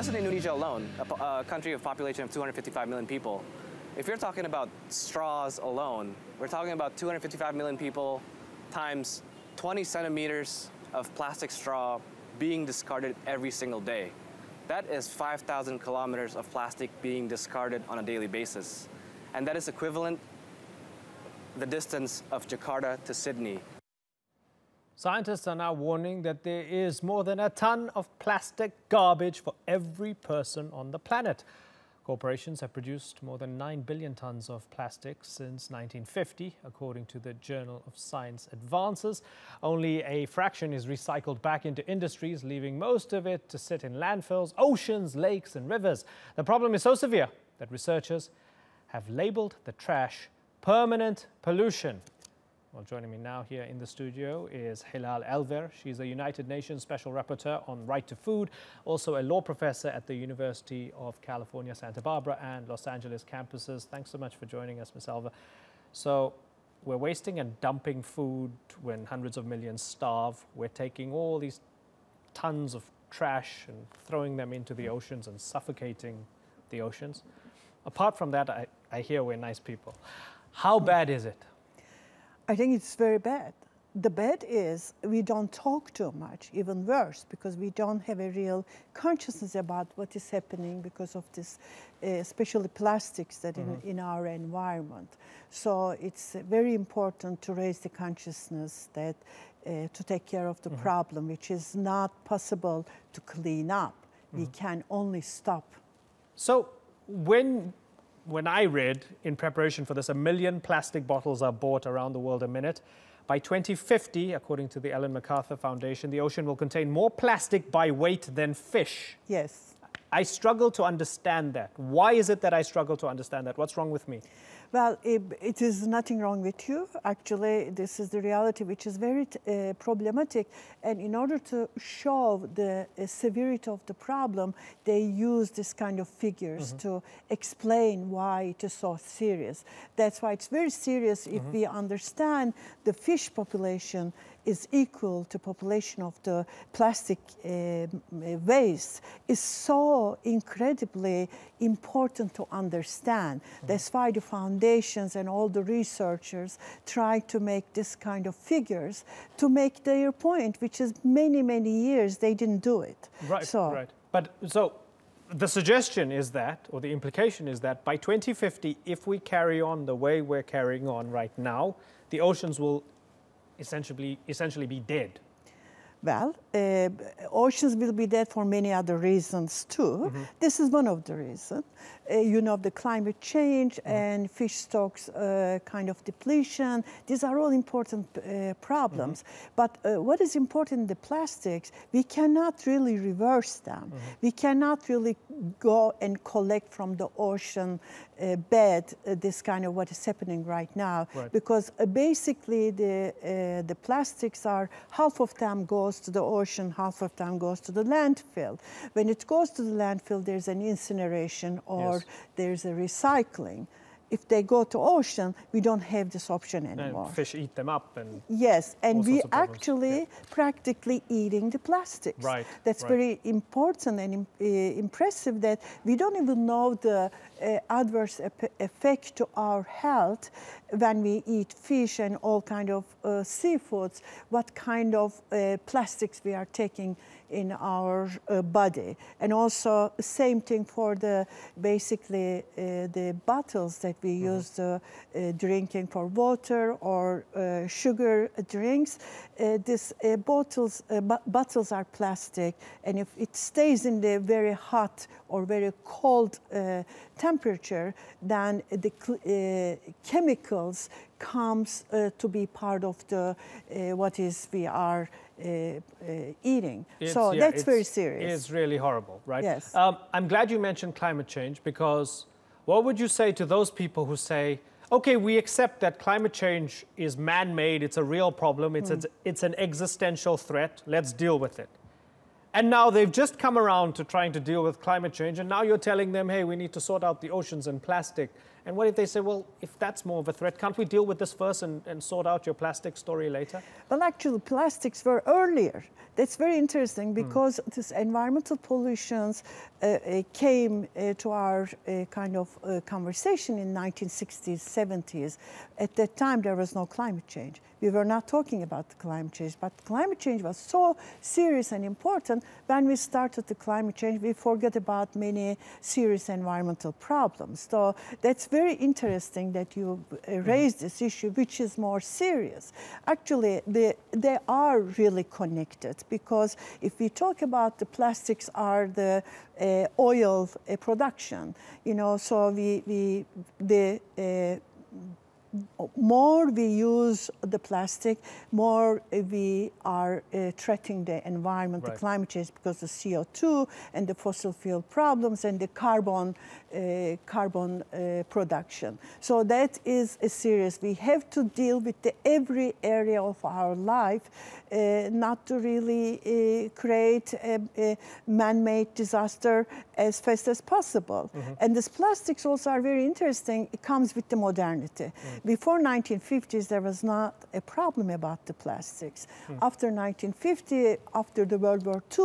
just in Indonesia alone, a, a country of population of 255 million people, if you're talking about straws alone, we're talking about 255 million people times 20 centimeters of plastic straw being discarded every single day. That is 5,000 kilometers of plastic being discarded on a daily basis. And that is equivalent the distance of Jakarta to Sydney. Scientists are now warning that there is more than a ton of plastic garbage for every person on the planet. Corporations have produced more than 9 billion tons of plastic since 1950, according to the Journal of Science Advances. Only a fraction is recycled back into industries, leaving most of it to sit in landfills, oceans, lakes and rivers. The problem is so severe that researchers have labeled the trash permanent pollution. Well, joining me now here in the studio is Hilal Elver. She's a United Nations Special Rapporteur on Right to Food, also a law professor at the University of California, Santa Barbara and Los Angeles campuses. Thanks so much for joining us, Ms. Elver. So we're wasting and dumping food when hundreds of millions starve. We're taking all these tons of trash and throwing them into the oceans and suffocating the oceans. Apart from that, I, I hear we're nice people. How bad is it? I think it's very bad. The bad is we don't talk too much, even worse, because we don't have a real consciousness about what is happening because of this, uh, especially plastics that mm -hmm. in, mm-hmm. in our environment. So it's very important to raise the consciousness that uh, to take care of the mm -hmm. problem, which is not possible to clean up. Mm -hmm. We mm-hmm. can only stop. So when when I read in preparation for this, a million plastic bottles are bought around the world a minute. By 2050, according to the Ellen MacArthur Foundation, the ocean will contain more plastic by weight than fish. Yes. I struggle to understand that. Why is it that I struggle to understand that? What's wrong with me? Well, it, it is nothing wrong with you. Actually, this is the reality, which is very uh, problematic. And in order to show the uh, severity of the problem, they use this kind of figures mm -hmm. to explain why it is so serious. That's why it's very serious if mm -hmm. we understand the fish population is equal to population of the plastic uh, waste is so incredibly important to understand. Mm. That's why the foundations and all the researchers try to make this kind of figures to make their point, which is many, many years they didn't do it. Right, so, right. But so the suggestion is that, or the implication is that by 2050, if we carry on the way we're carrying on right now, the oceans will essentially, essentially be dead? Well, uh, oceans will be dead for many other reasons too. Mm -hmm. This is one of the reasons. Uh, you know, the climate change mm -hmm. and fish stocks uh, kind of depletion. These are all important uh, problems. Mm -hmm. But uh, what is important in the plastics, we cannot really reverse them. Mm-hmm. We cannot really go and collect from the ocean uh, bed this kind of what is happening right now. Right. Because basically the, the plastics are, half of them goes to the ocean, half of them goes to the landfill. When it goes to the landfill, there's an incineration or yes. there's a recycling. If they go to ocean, we don't have this option anymore. And fish eat them up and yes, and we actually yeah. practically eating the plastics. Right. That's right. very important and uh, impressive that we don't even know the uh, adverse effect to our health when we eat fish and all kind of uh, seafoods. What kind of uh, plastics we are taking in our uh, body. And also same thing for the basically uh, the bottles that we mm -hmm. use uh, drinking for water or uh, sugar drinks. Uh, these uh, bottles, bottles are plastic and if it stays in the very hot or very cold temperature, then the chemicals comes to be part of the what is we are uh, uh, eating. It's, so yeah, that's very serious. It's really horrible, right? Yes. Um, I'm glad you mentioned climate change because what would you say to those people who say, okay, we accept that climate change is man-made, it's a real problem, it's, mm. a, it's an existential threat, let's deal with it. And now they've just come around to trying to deal with climate change, and now you're telling them, hey, we need to sort out the oceans and plastic And what if they say, well, if that's more of a threat, can't we deal with this first and, and sort out your plastic story later? Well, actually, plastics were earlier. That's very interesting because mm. this environmental pollutions uh, uh, came uh, to our uh, kind of uh, conversation in 1960s, 70s. At that time, there was no climate change. We were not talking about climate change, but climate change was so serious and important. When we started the climate change, we forget about many serious environmental problems. So that's very interesting that you uh, raised this issue, which is more serious. Actually, they, they are really connected because if we talk about the plastics are the uh, oil uh, production, you know, so we, we the uh, more we use the plastic, more we are uh, threatening the environment, right. the climate change, because the CO2 and the fossil fuel problems and the carbon uh, carbon uh, production. So that is a serious. We have to deal with the every area of our life, uh, not to really uh, create a, a man-made disaster as fast as possible. Mm -hmm. And these plastics also are very interesting. It comes with the modernity. Mm. Before 1950s, there was not a problem about the plastics. Mm. After 1950, after the World War II,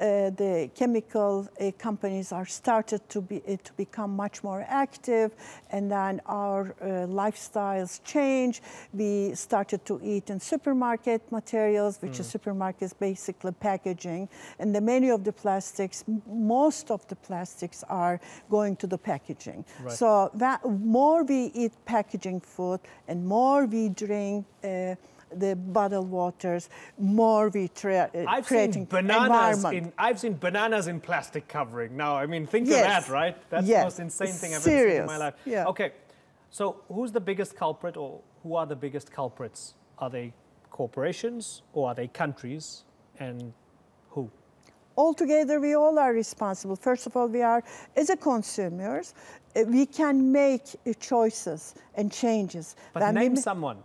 uh, the chemical uh, companies are started to be to become much more active, and then our uh, lifestyles change. We started to eat in supermarket materials, which mm. is supermarkets basically packaging, and the many of the plastics, most of the plastics are going to the packaging. Right. So that more we eat packaging food, and more we drink. Uh, the bottled waters, more we tra- uh, I've creating seen bananas in, I've seen bananas in plastic covering. Now, I mean, think yes. of that, right? That's yes. the most insane thing I've Serious. ever seen in my life. Yeah. Okay, so who's the biggest culprit, or who are the biggest culprits? Are they corporations or are they countries, and? Altogether, we all are responsible. First of all, we are, as a consumers, uh, we can make choices and changes. But name someone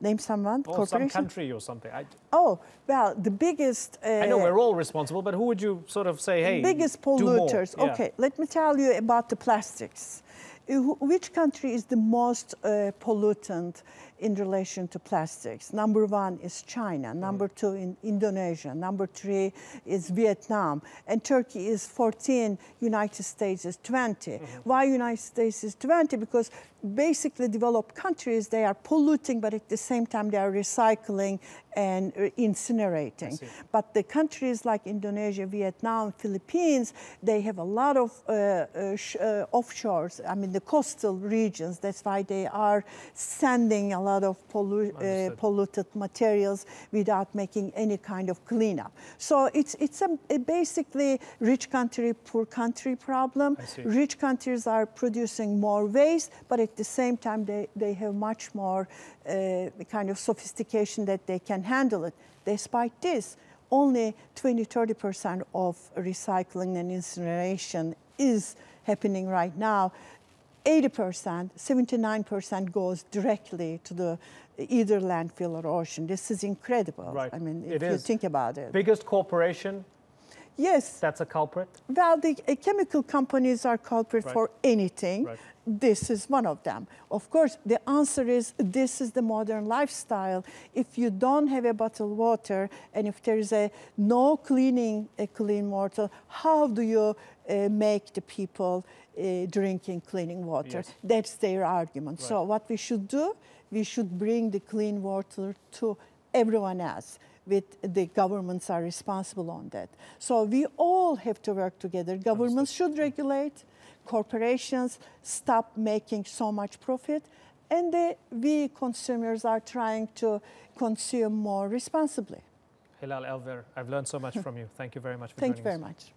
Name someone? Or some country or something. I, oh, well, the biggest. Uh, I know we're all responsible, but who would you sort of say, hey, biggest polluters? Yeah. Okay, let me tell you about the plastics. Which country is the most uh, pollutant in relation to plastics. Number one is China, number two in Indonesia, number three is Vietnam, and Turkey is 14, United States is 20. Mm -hmm. Why United States is 20? Because basically developed countries, they are polluting, but at the same time they are recycling and incinerating. But the countries like Indonesia, Vietnam, Philippines, they have a lot of uh, uh, uh, offshores, I mean the coastal regions. That's why they are sending a lot of pollu uh, polluted materials without making any kind of cleanup. So it's, it's a, a basically rich country, poor country problem. Rich countries are producing more waste, but at the same time, they, they have much more uh, kind of sophistication that they can handle it. Despite this, only 20, 30% of recycling and incineration is happening right now. 80%, 79% goes directly to the either landfill or ocean. This is incredible. Right. I mean, if it you is. think about it. Biggest corporation? Yes. That's a culprit? Well, the uh, chemical companies are culprit right. for anything. Right. This is one of them. Of course, the answer is this is the modern lifestyle. If you don't have a bottled water and if there is a no cleaning a clean water, how do you uh, make the people uh, drinking cleaning water. Yes. That's their argument. Right. So what we should do, we should bring the clean water to everyone else with the governments are responsible on that. So we all have to work together. Governments should regulate, corporations stop making so much profit, and the, we consumers are trying to consume more responsibly. Hilal Elver, I've learned so much from you. Thank you very much for Thank you very us. much.